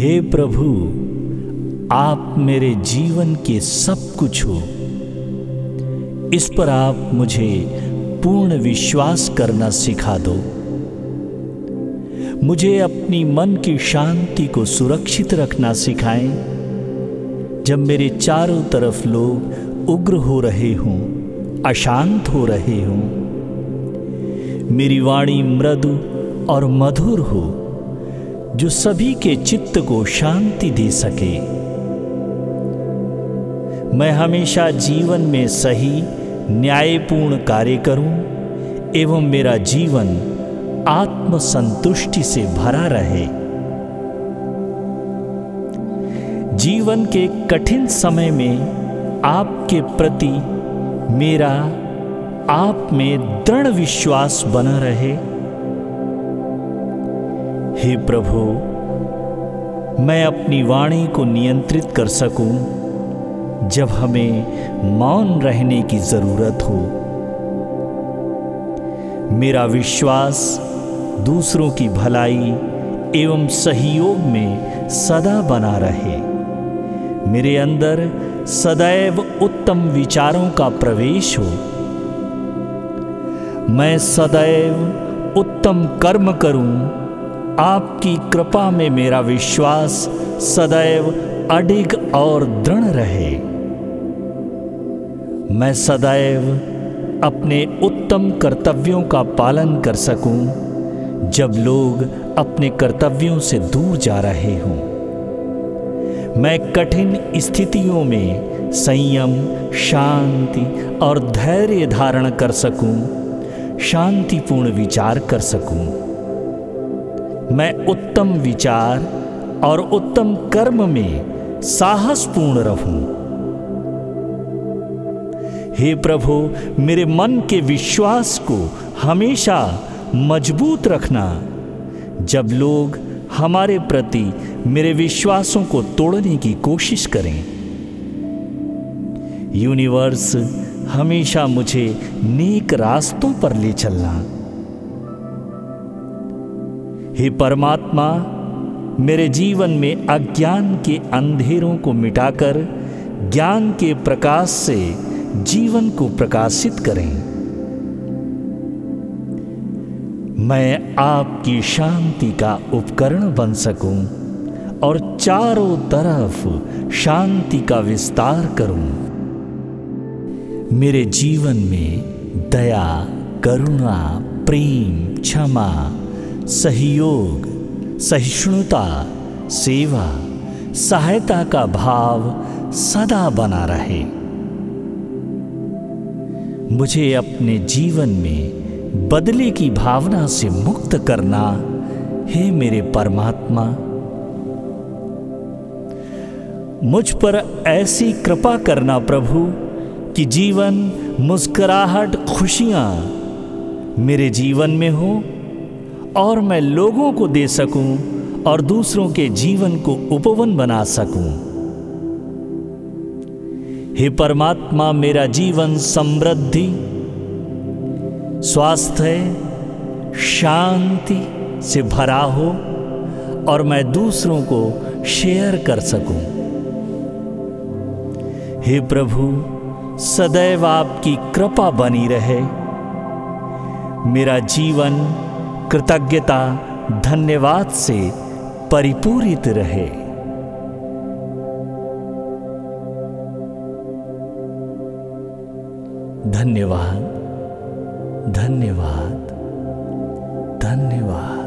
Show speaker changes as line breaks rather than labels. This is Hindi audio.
हे प्रभु, आप मेरे जीवन के सब कुछ हो। इस पर आप मुझे पूर्ण विश्वास करना सिखा दो। मुझे अपनी मन की शांति को सुरक्षित रखना सिखाएँ। जब मेरे चारों तरफ़ लोग उग्र हो रहे हों, अशांत हो रहे हों, मेरी वाणी मृदु और मधुर हो। जो सभी के चित्त को शांति दे सके। मैं हमेशा जीवन में सही, न्यायपूर्ण कार्य करूँ एवं मेरा जीवन आत्म संतुष्टि से भरा रहे। जीवन के कठिन समय में आपके प्रति मेरा आप में दृढ़ विश्वास बना रहे। हे प्रभु, मैं अपनी वाणी को नियंत्रित कर सकूँ जब हमें मौन रहने की ज़रूरत हो। मेरा विश्वास दूसरों की भलाई एवं सहयोग में सदा बना रहे। मेरे अंदर सदैव उत्तम विचारों का प्रवेश हो। मैं सदैव उत्तम कर्म करूँ आपकी कृपा में मेरा विश्वास सदैव अडिग और दृढ़ रहे। मैं सदैव अपने उत्तम कर्तव्यों का पालन कर सकूँ, जब लोग अपने कर्तव्यों से दूर जा रहे हों। मैं कठिन स्थितियों में संयम, शांति और धैर्य धारण कर सकूँ, शांतिपूर्ण विचार कर सकूँ। मैं उत्तम विचार और उत्तम कर्म में साहसपूर्ण रहूँ। हे प्रभु, मेरे मन के विश्वास को हमेशा मज़बूत रखना। जब लोग हमारे प्रति मेरे विश्वासों को तोड़ने की कोशिश करें, यूनिवर्स हमेशा मुझे नेक रास्तों पर ले चलना। हे परमात्मा, मेरे जीवन में अज्ञान के अंधेरों को मिटाकर, ज्ञान के प्रकाश से जीवन को प्रकाशित करें। मैं आपकी शांति का उपकरण बन सकूँ और चारों तरफ़ शांति का विस्तार करूँ। मेरे जीवन में दया, करुणा, प्रेम, क्षमा सहयोग, सहिष्णुता, सेवा, सहायता का भाव सदा बना रहे। मुझे अपने जीवन में बदले की भावना से मुक्त करना हे मेरे परमात्मा। मुझ पर ऐसी कृपा करना प्रभु, कि जीवन मुस्कुराहट खुशियाँ मेरे जीवन में हो और मैं लोगों को दे सकूँ और दूसरों के जीवन को उपवन बना सकूँ। हे परमात्मा, मेरा जीवन समृद्धि, स्वास्थ्य, शांति से भरा हो और मैं दूसरों को शेयर कर सकूँ। हे प्रभु, सदैव आपकी कृपा बनी रहे। मेरा जीवन कृतज्ञता धन्यवाद से परिपूरित रहे। धन्यवाद धन्यवाद धन्यवाद।